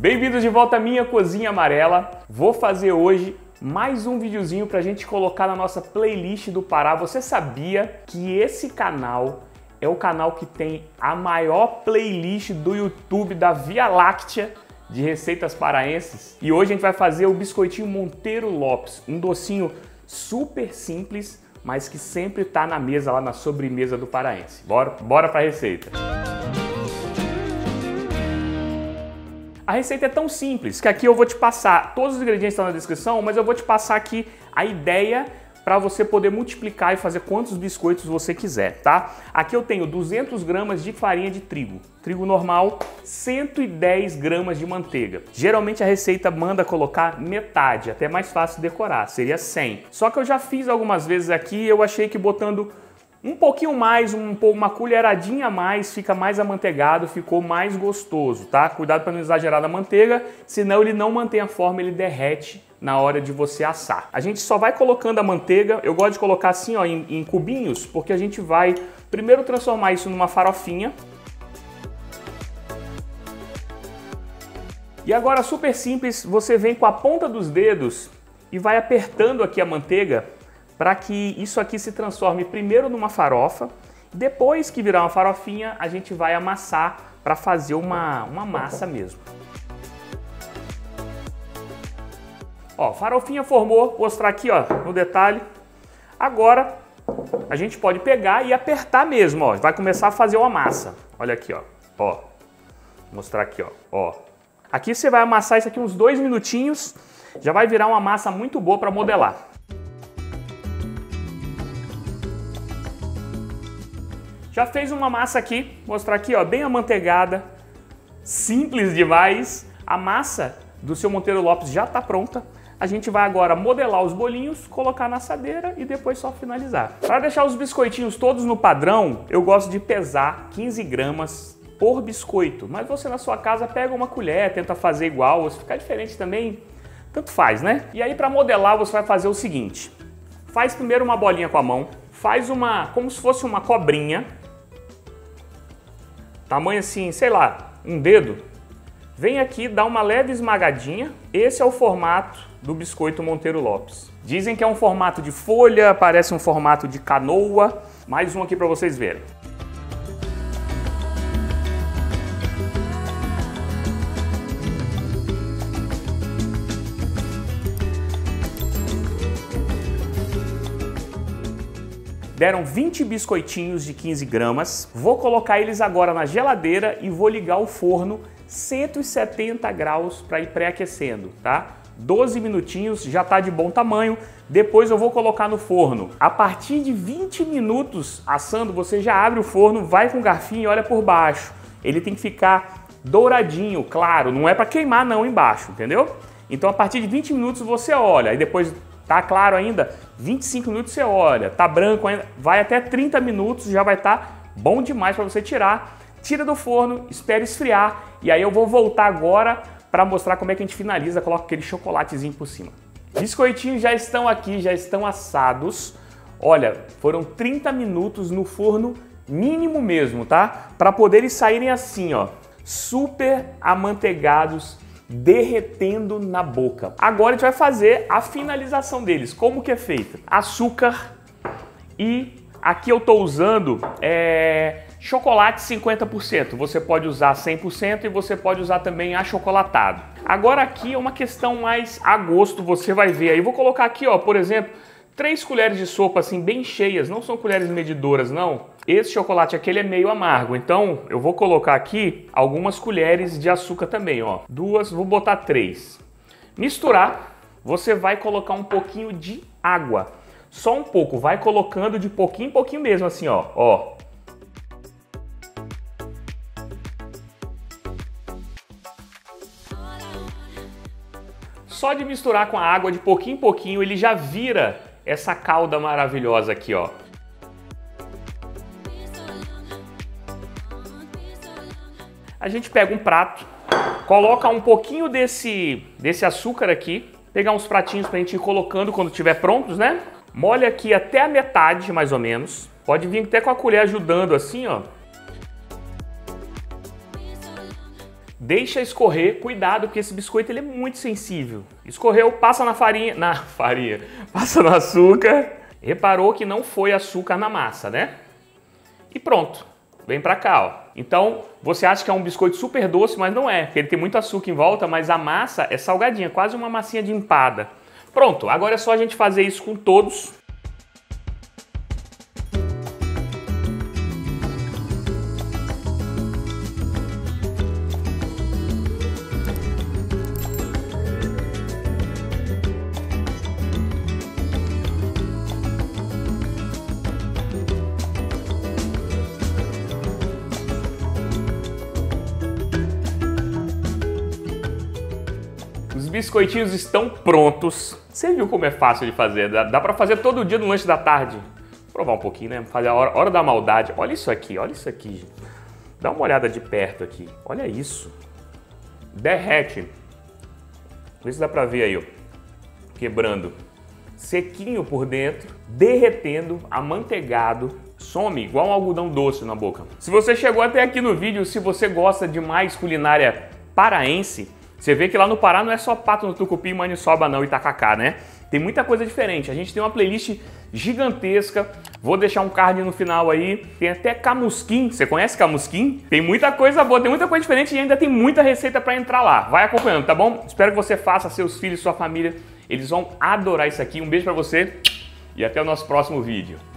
Bem-vindos de volta à minha cozinha amarela. Vou fazer hoje mais um videozinho pra gente colocar na nossa playlist do Pará. Você sabia que esse canal é o canal que tem a maior playlist do YouTube da Via Láctea de receitas paraenses? E hoje a gente vai fazer o biscoitinho Monteiro Lopes, um docinho super simples, mas que sempre tá na mesa lá na sobremesa do paraense. Bora, bora pra receita. A receita é tão simples que aqui eu vou te passar, todos os ingredientes estão na descrição, mas eu vou te passar aqui a ideia para você poder multiplicar e fazer quantos biscoitos você quiser, tá? Aqui eu tenho 200 gramas de farinha de trigo, trigo normal, 110 gramas de manteiga. Geralmente a receita manda colocar metade, até mais fácil decorar, seria 100. Só que eu já fiz algumas vezes aqui e eu achei que botando um pouquinho mais, um, uma colheradinha a mais, fica mais amanteigado, ficou mais gostoso, tá? Cuidado para não exagerar na manteiga, senão ele não mantém a forma, ele derrete na hora de você assar. A gente só vai colocando a manteiga, eu gosto de colocar assim ó, em, em cubinhos, porque a gente vai primeiro transformar isso numa farofinha. E agora super simples, você vem com a ponta dos dedos e vai apertando aqui a manteiga para que isso aqui se transforme primeiro numa farofa, depois que virar uma farofinha, a gente vai amassar para fazer uma, uma massa mesmo. Ó, farofinha formou, vou mostrar aqui ó, no detalhe. Agora a gente pode pegar e apertar mesmo, ó. Vai começar a fazer uma massa. Olha aqui, ó. Ó. Vou mostrar aqui, ó. Ó. Aqui você vai amassar isso aqui uns dois minutinhos. Já vai virar uma massa muito boa para modelar. Já fez uma massa aqui, mostrar aqui, ó, bem amanteigada, simples demais. A massa do seu Monteiro Lopes já está pronta. A gente vai agora modelar os bolinhos, colocar na assadeira e depois só finalizar. Para deixar os biscoitinhos todos no padrão, eu gosto de pesar 15 gramas por biscoito. Mas você na sua casa pega uma colher, tenta fazer igual, se ficar diferente também, tanto faz, né? E aí para modelar você vai fazer o seguinte. Faz primeiro uma bolinha com a mão, faz uma, como se fosse uma cobrinha, tamanho assim, sei lá, um dedo, vem aqui, dá uma leve esmagadinha. Esse é o formato do biscoito Monteiro Lopes. Dizem que é um formato de folha, parece um formato de canoa. Mais um aqui para vocês verem. Deram 20 biscoitinhos de 15 gramas. Vou colocar eles agora na geladeira e vou ligar o forno 170 graus para ir pré-aquecendo, tá? 12 minutinhos, já está de bom tamanho. Depois eu vou colocar no forno. A partir de 20 minutos assando, você já abre o forno, vai com o garfinho e olha por baixo. Ele tem que ficar douradinho, claro, não é para queimar não embaixo, entendeu? Então a partir de 20 minutos você olha, e depois Tá claro ainda? 25 minutos você olha, tá branco ainda, vai até 30 minutos, já vai estar tá bom demais para você tirar. Tira do forno, espere esfriar e aí eu vou voltar agora para mostrar como é que a gente finaliza, coloca aquele chocolatezinho por cima. Biscoitinhos já estão aqui, já estão assados. Olha, foram 30 minutos no forno mínimo mesmo, tá? Para poderem saírem assim, ó, super amanteigados derretendo na boca. Agora a gente vai fazer a finalização deles. Como que é feita? Açúcar e aqui eu estou usando é, chocolate 50%. Você pode usar 100% e você pode usar também achocolatado. Agora aqui é uma questão mais a gosto, você vai ver. Aí vou colocar aqui, ó, por exemplo, três colheres de sopa assim bem cheias, não são colheres medidoras não. Esse chocolate aqui é meio amargo, então eu vou colocar aqui algumas colheres de açúcar também, ó. Duas, vou botar três. Misturar, você vai colocar um pouquinho de água. Só um pouco, vai colocando de pouquinho em pouquinho mesmo assim, ó, ó. Só de misturar com a água de pouquinho em pouquinho, ele já vira essa calda maravilhosa aqui, ó. A gente pega um prato, coloca um pouquinho desse, desse açúcar aqui, pegar uns pratinhos pra gente ir colocando quando estiver prontos, né? Molha aqui até a metade, mais ou menos. Pode vir até com a colher ajudando assim, ó. Deixa escorrer, cuidado, porque esse biscoito ele é muito sensível. Escorreu, passa na farinha, na farinha, passa no açúcar, reparou que não foi açúcar na massa, né? E pronto, vem pra cá, ó. Então, você acha que é um biscoito super doce, mas não é, porque ele tem muito açúcar em volta, mas a massa é salgadinha, quase uma massinha de empada. Pronto, agora é só a gente fazer isso com todos. Biscoitinhos estão prontos. Você viu como é fácil de fazer? Dá, dá para fazer todo dia no lanche da tarde. Vou provar um pouquinho, né? Fazer a hora, hora da maldade. Olha isso aqui, olha isso aqui. Dá uma olhada de perto aqui. Olha isso. Derrete. Vê se dá pra ver aí, ó. Quebrando. Sequinho por dentro, derretendo, amanteigado, some igual um algodão doce na boca. Se você chegou até aqui no vídeo, se você gosta de mais culinária paraense, você vê que lá no Pará não é só pato no tucupi, maniçoba não e tacacá, né? Tem muita coisa diferente. A gente tem uma playlist gigantesca. Vou deixar um card no final aí. Tem até camusquim. Você conhece camusquim? Tem muita coisa boa, tem muita coisa diferente e ainda tem muita receita para entrar lá. Vai acompanhando, tá bom? Espero que você faça, seus filhos, sua família. Eles vão adorar isso aqui. Um beijo para você e até o nosso próximo vídeo.